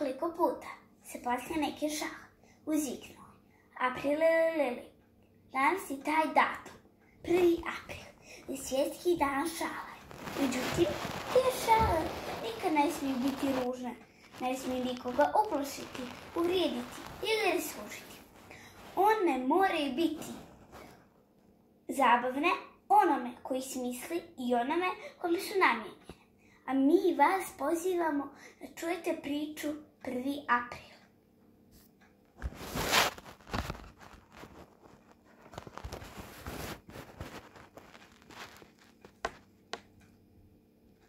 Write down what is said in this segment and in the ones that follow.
koliko puta se poslije neki šah uzviknuo. Aprile lili. Danas je taj datum. Prvi april. Je svjetski dan šale. Međutim, te šale nikad ne smiju biti ružne. Ne smiju nikoga uplašiti, uvrijediti ili rislužiti. One moraju biti zabavne onome koji smisli i onome kome su namijenjene. A mi vas pozivamo da čujete priču 1. april.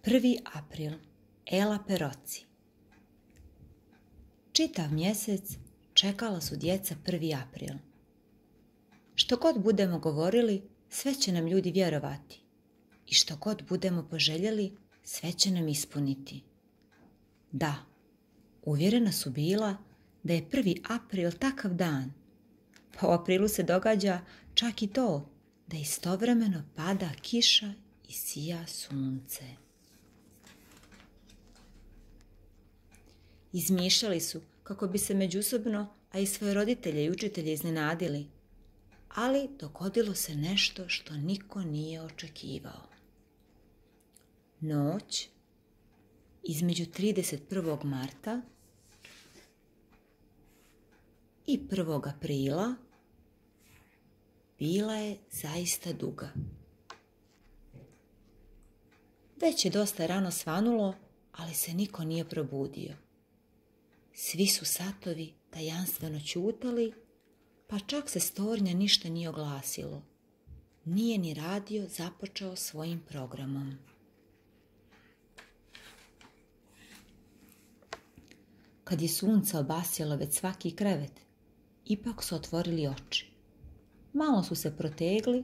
Prvi april. Ela Peroci. Čitav mjesec čekala su djeca prvi april. Što god budemo govorili, sve će nam ljudi vjerovati. I što god budemo poželjeli, sve će nam ispuniti. Da, uvjerena su bila da je prvi april takav dan. Pa u aprilu se događa čak i to da istovremeno pada kiša i sija sunce. Izmišljali su kako bi se međusobno, a i svoje roditelje i učitelje iznenadili. Ali dogodilo se nešto što niko nije očekivao. Noć između 31. marta i 1. aprila bila je zaista duga. Već je dosta rano svanulo, ali se niko nije probudio. Svi su satovi tajanstveno čutali, pa čak se stornja ništa nije oglasilo. Nije ni radio započeo svojim programom. Kad je sunce obasjalo već svaki krevet, ipak su otvorili oči. Malo su se protegli,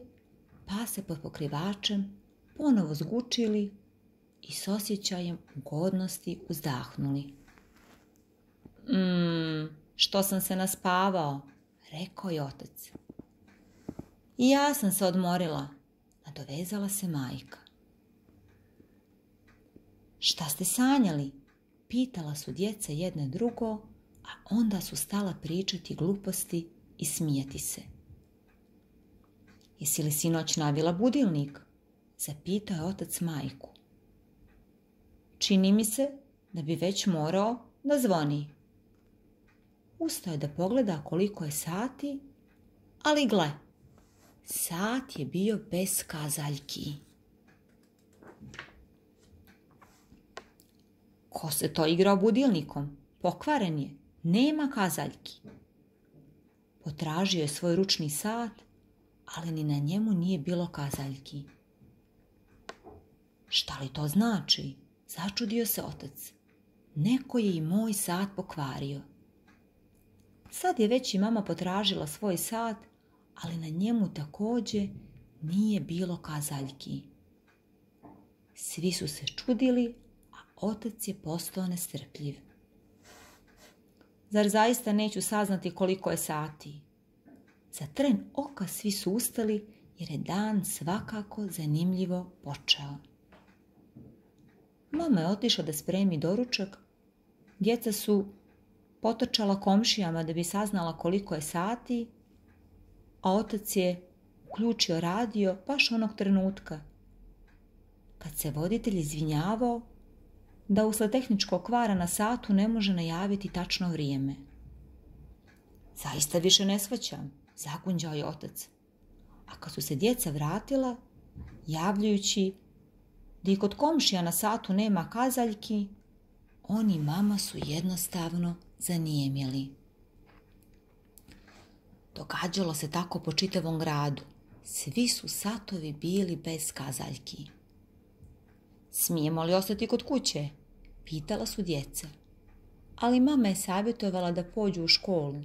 pa se pod pokrivačem ponovo zgučili i s osjećajem ugodnosti uzdahnuli. Mmm, što sam se naspavao, rekao je otac. I ja sam se odmorila, nadovezala se majka. Šta ste sanjali? Pitala su djeca jedne drugo, a onda su stala pričati gluposti i smijati se. Jesi li sinoć navila budilnik? Zapitao je otac majku. Čini mi se da bi već morao da zvoni. Ustao je da pogleda koliko je sati, ali gle, sat je bio bez kazaljki. Ko se to igrao budilnikom? Pokvaren je, nema kazaljki. Potražio je svoj ručni sat, ali ni na njemu nije bilo kazaljki. Šta li to znači? Začudio se otac. Neko je i moj sat pokvario. Sad je već i mama potražila svoj sat, ali na njemu također nije bilo kazaljki. Svi su se čudili, a otac je postao nestrpljiv. Zar zaista neću saznati koliko je sati? Za tren oka svi su ustali jer je dan svakako zanimljivo počeo. Mama je otišla da spremi doručak. Djeca su potočala komšijama da bi saznala koliko je sati, a otac je uključio radio baš onog trenutka. Kad se voditelj izvinjavao da usled tehničkog kvara na satu ne može najaviti tačno vrijeme. Zaista više ne shvaćam, zagunđao je otac. A kad su se djeca vratila, javljajući da i kod komšija na satu nema kazaljki, oni mama su jednostavno zanijemili. Događalo se tako po čitavom gradu. Svi su satovi bili bez kazaljki. Smijemo li ostati kod kuće? Pitala su djeca. Ali mama je savjetovala da pođu u školu.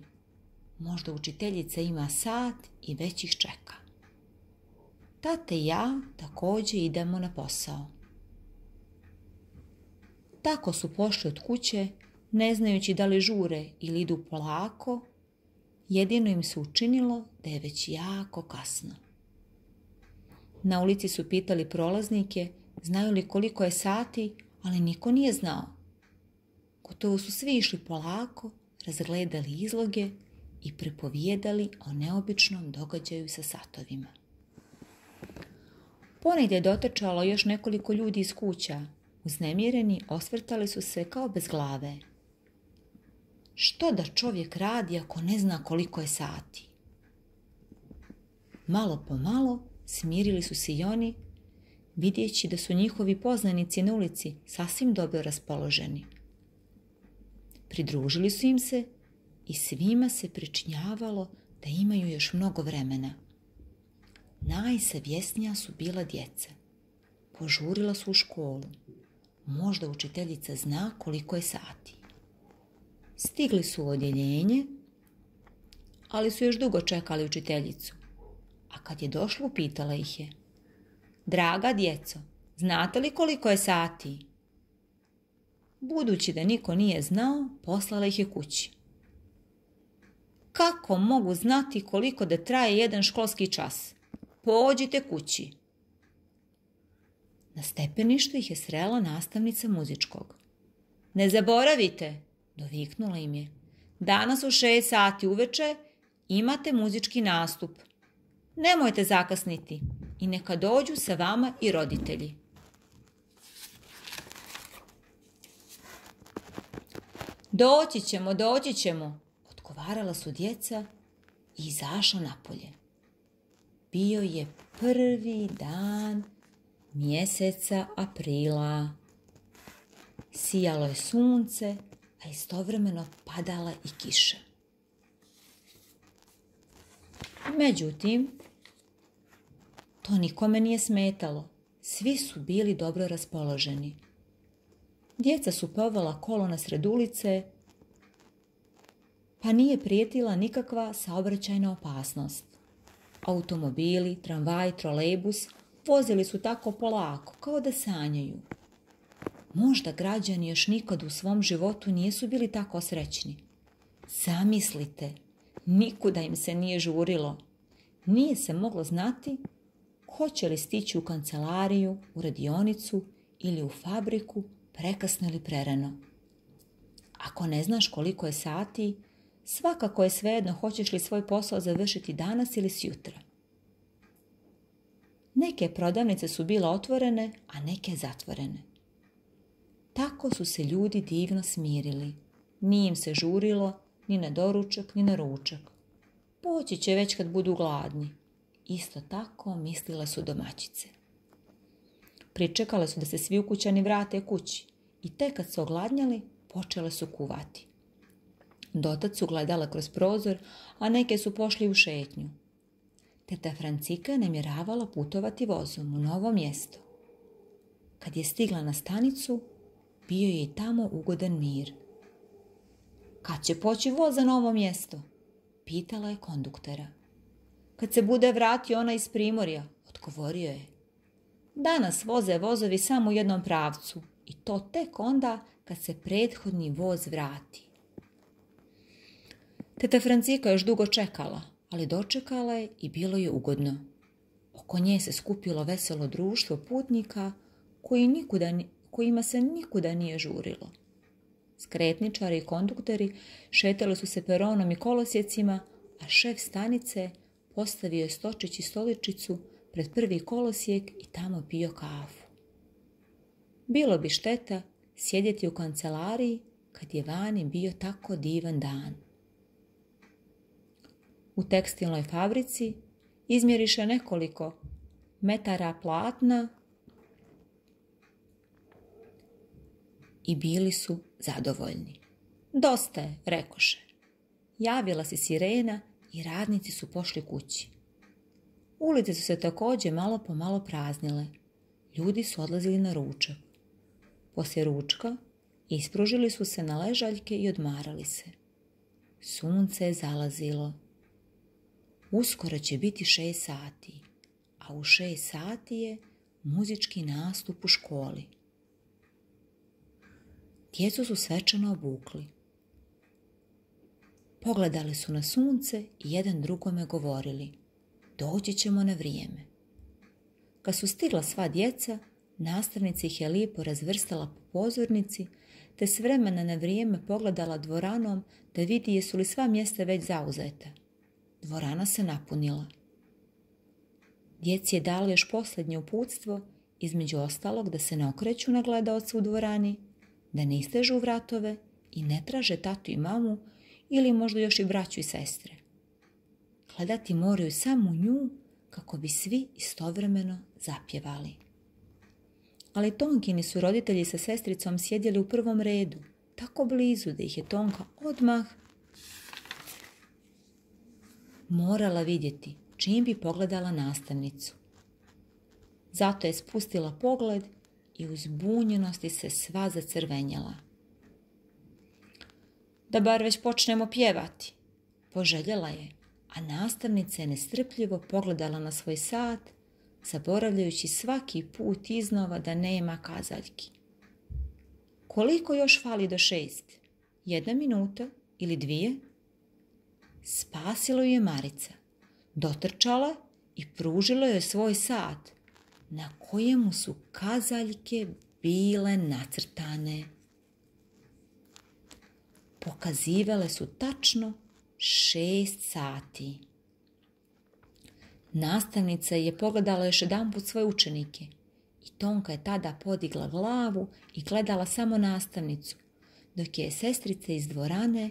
Možda učiteljica ima sat i već ih čeka. Tate i ja također idemo na posao. Tako su pošli od kuće, ne znajući da li žure ili idu polako, jedino im se učinilo da je već jako kasno. Na ulici su pitali prolaznike znaju li koliko je sati, ali niko nije znao. Gotovo su svi išli polako, razgledali izloge i pripovijedali o neobičnom događaju sa satovima. Ponegdje je dotrčalo još nekoliko ljudi iz kuća. Uznemireni osvrtali su se kao bez glave. Što da čovjek radi ako ne zna koliko je sati? Malo po malo smirili su se i oni, vidjeći da su njihovi poznanici na ulici sasvim dobro raspoloženi. Pridružili su im se i svima se pričinjavalo da imaju još mnogo vremena. Najsavjesnija su bila djeca. Požurila su u školu. Možda učiteljica zna koliko je sati. Stigli su u odjeljenje, ali su još dugo čekali učiteljicu. A kad je došla, upitala ih je. Draga djeco, znate li koliko je sati? Budući da niko nije znao, poslala ih je kući. Kako mogu znati koliko da traje jedan školski čas? Pođite kući. Na stepeništu ih je srela nastavnica muzičkog. Ne zaboravite, doviknula im je. Danas u šest sati uveče imate muzički nastup. Nemojte zakasniti i neka dođu sa vama i roditelji. Doći ćemo, doći ćemo, odgovarala su djeca i izašla napolje. Bio je prvi dan mjeseca aprila. Sijalo je sunce, a istovremeno padala i kiša. Međutim, to nikome nije smetalo. Svi su bili dobro raspoloženi. Djeca su povala kolo na sred ulice, pa nije prijetila nikakva saobraćajna opasnost. Automobili, tramvaj, trolejbus vozili su tako polako, kao da sanjaju. Možda građani još nikad u svom životu nisu bili tako srećni. Zamislite, nikuda im se nije žurilo. Nije se moglo znati hoće li stići u kancelariju, u radionicu ili u fabriku prekasno ili prerano. Ako ne znaš koliko je sati, svakako je svejedno hoćeš li svoj posao završiti danas ili sjutra. Neke prodavnice su bile otvorene, a neke zatvorene. Tako su se ljudi divno smirili. Nije im se žurilo ni na doručak, ni na ručak. Poći će već kad budu gladni. Isto tako mislile su domaćice. Pričekale su da se svi ukućani vrate kući i tek kad su ogladnjali, počele su kuvati. Dotad su gledala kroz prozor, a neke su pošli u šetnju. Teta Francika namjeravala putovati vozom u novo mjesto. Kad je stigla na stanicu, bio je i tamo ugodan mir. Kad će poći voz za novo mjesto? Pitala je konduktera. Kad se bude vratio ona iz Primorja, odgovorio je. Danas voze vozovi samo u jednom pravcu i to tek onda kad se prethodni voz vrati. Teta Francika još dugo čekala, ali dočekala je i bilo je ugodno. Oko nje se skupilo veselo društvo putnika koji nikuda, kojima se nikuda nije žurilo. Skretničari i konduktori šetali su se peronom i kolosjecima, a šef stanice postavio je stočić i stoličicu pred prvi kolosijek i tamo pio kafu. Bilo bi šteta sjediti u kancelariji kad je vani bio tako divan dan. U tekstilnoj fabrici izmjeriše nekoliko metara platna i bili su zadovoljni. Dosta je, rekoše. Javila se sirena i radnici su pošli kući. Ulice su se također malo po malo praznile. Ljudi su odlazili na ručak. Poslije ručka ispružili su se na ležaljke i odmarali se. Sunce je zalazilo. Uskoro će biti šest sati, a u šest sati je muzički nastup u školi. Djecu su svečano obukli. Pogledali su na sunce i jedan drugome govorili doći ćemo na vrijeme. Kad su stigla sva djeca, nastavnica ih je lijepo razvrstala po pozornici te s vremena na vrijeme pogledala dvoranom da vidi jesu li sva mjesta već zauzeta. Dvorana se napunila. Djeci je dala još posljednje uputstvo, između ostalog da se ne okreću na gledaoce u dvorani, da ne istežu vratove i ne traže tatu i mamu ili možda još i braću i sestre. Gledati moraju samo nju kako bi svi istovremeno zapjevali. Ali Tonkini su roditelji sa sestricom sjedjeli u prvom redu, tako blizu da ih je Tonka odmah morala vidjeti čim bi pogledala nastavnicu. Zato je spustila pogled i u zbunjenosti se sva zacrvenjala. Da bar već počnemo pjevati, poželjela je, a nastavnica je nestrpljivo pogledala na svoj sat, zaboravljajući svaki put iznova da nema kazaljki. Koliko još fali do šest? Jedna minuta ili dvije? Spasilo je Marica. Dotrčala i pružila joj svoj sat, na kojemu su kazaljke bile nacrtane. Pokazivale su tačno šest sati. Nastavnica je pogledala još jedan put svoje učenike i Tonka je tada podigla glavu i gledala samo nastavnicu, dok je sestrica iz dvorane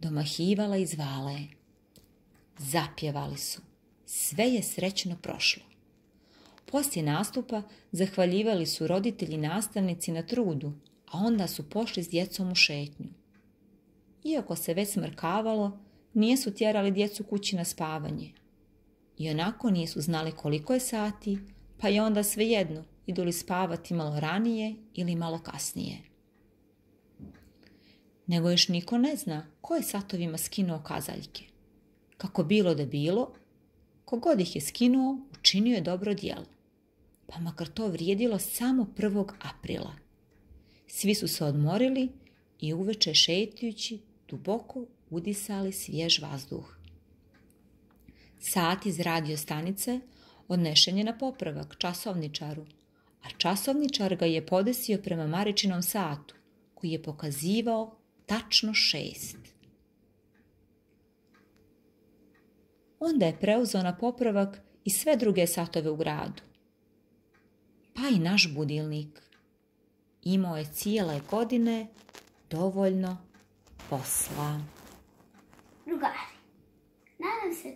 domahivala i zvala Zapjevali su. Sve je srećno prošlo. Poslije nastupa zahvaljivali su roditelji nastavnici na trudu, a onda su pošli s djecom u šetnju. Iako se već smrkavalo, nisu tjerali djecu kući na spavanje. I onako nisu znali koliko je sati, pa je onda svejedno idu li spavati malo ranije ili malo kasnije. Nego još niko ne zna ko je satovima skinuo kazaljke. Kako bilo da bilo, kogod ih je skinuo, učinio je dobro djelo. Pa makar to vrijedilo samo 1. aprila. Svi su se odmorili i uveče šetajući duboko udisali svjež vazduh. Sat iz radio stanice odnešen je na popravak časovničaru, a časovničar ga je podesio prema Maričinom satu, koji je pokazivao tačno šest. Onda je preuzeo na popravak i sve druge satove u gradu. Pa i naš budilnik. Imao je cijele godine dovoljno posla. Drugari, nadam se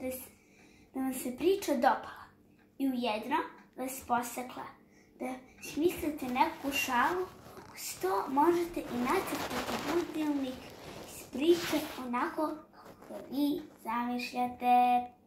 da, vam se priča dopala i ujedno vas posekla da smislite neku šalu što možete i nacrtati budilnik iz priče onako kako vi zamišljate.